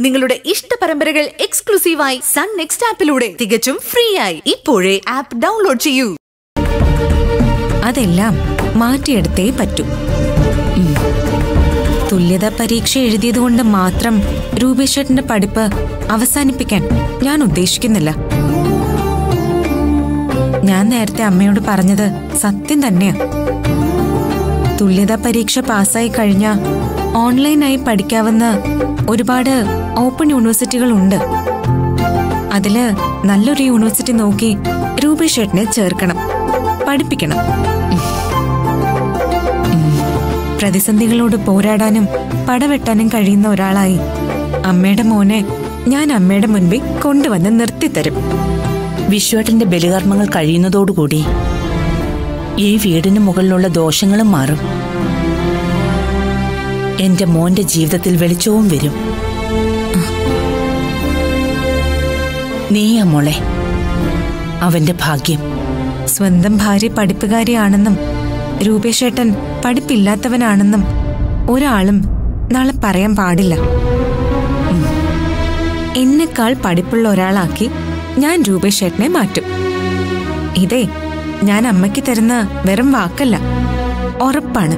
നിങ്ങളുടെ ഇഷ്ട പരമ്പരകൾ എക്സ്ക്ലൂസീവായി സൺ നെക്സ്റ്റ് ആപ്പിലൂടെ തികച്ചും ഫ്രീ ആയി ഇപ്പോഴേ ആപ്പ് ഡൗൺലോഡ് ചെയ്യൂ. അതെല്ലാം മാറ്റിയെടുത്തേ പറ്റൂ. തുല്യതാ പരീക്ഷ എഴുതിയതുകൊണ്ട് മാത്രം രൂപേഷേട്ടന്റെ പഠിപ്പ് അവസാനിപ്പിക്കാൻ ഞാൻ ഉദ്ദേശിക്കുന്നില്ല. ഞാൻ നേരത്തെ അമ്മയോട് പറഞ്ഞത് സത്യം തന്നെയാ. തുല്യതാ പരീക്ഷ പാസ്സായി കഴിഞ്ഞ ഓൺലൈനായി പഠിക്കാവുന്ന ഒരുപാട് ഓപ്പൺ യൂണിവേഴ്സിറ്റികളുണ്ട്. അതിൽ നല്ലൊരു യൂണിവേഴ്സിറ്റി നോക്കി രൂപേഷേട്ടനെ ചേർക്കണം. പഠിപ്പിക്കണം. പ്രതിസന്ധികളോട് പോരാടാനും പടവെട്ടാനും കഴിയുന്ന ഒരാളായി അമ്മയുടെ മോനെ ഞാൻ അമ്മയുടെ മുൻപിൽ കൊണ്ടുവന്ന് നിർത്തിത്തരും. വിശ്വാട്ടിന്റെ ബലികർമ്മങ്ങൾ കഴിയുന്നതോടുകൂടി ഈ വീടിന് മുകളിലുള്ള ദോഷങ്ങളും മാറും. എന്റെ മോന്റെ ജീവിതത്തിൽ വെളിച്ചവും വരും. നീയാ മോളെ. അവന്റെ ഭാഗ്യം. സ്വന്തം ഭാര്യ പഠിപ്പുകാരിയാണെന്നും രൂപേഷേട്ടൻ പഠിപ്പില്ലാത്തവനാണെന്നും ഒരാളും നാളെ പറയാൻ പാടില്ല. എന്നെക്കാൾ പഠിപ്പുള്ള ഒരാളാക്കി ഞാൻ രൂപേഷേട്ടനെ മാറ്റും. ഇതേ ഞാൻ അമ്മയ്ക്ക് തരുന്ന വെറും വാക്കല്ല. ഉറപ്പാണ്.